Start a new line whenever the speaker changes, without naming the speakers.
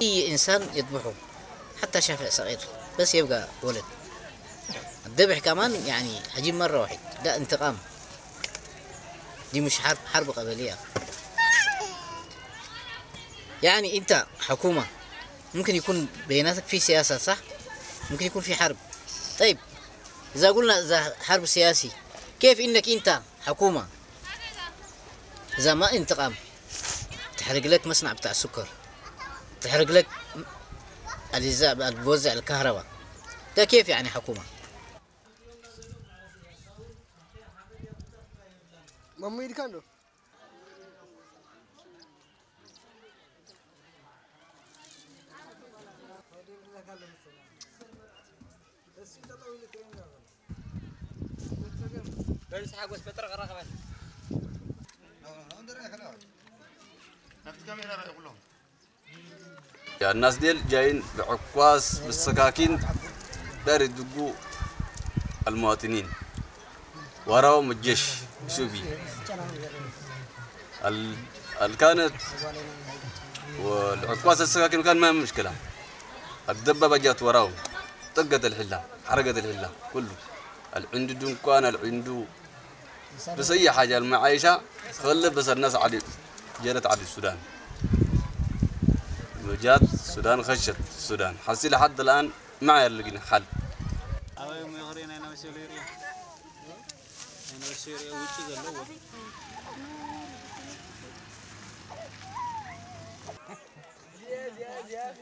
أي إنسان يذبحه حتى شافع صغير بس يبقى ولد. الذبح كمان يعني عجيب مرة واحد ده انتقام. دي مش حرب حرب قبلية. يعني انت حكومة ممكن يكون بيناتك في سياسة صح؟ ممكن يكون في حرب. طيب إذا قلنا إذا حرب سياسي كيف إنك أنت حكومة؟ إذا ما انتقام تحرق لك مصنع بتاع السكر تحرق لك اللي بوزع الكهرباء. ده كيف يعني حكومة؟
Mamma ilikando.
يا الناس ديل جايين بعكواز بالسكاكين دار يدقوا المواطنين وراهم الجيش شوفي. ال... ال كانت والعكواز السكاكين كان ما مشكلة. الدبابة جات وراهم طقت الحلة حرقت الحلة كله. اللي عنده دنكان اللي عنده بس أي حاجة المعايشة خلت بس الناس عادي جرت على السودان. جات السودان خشت السودان. حسي لحد الآن ما لقينا حل.
anniversary which is a lower. Yeah, yeah, yeah.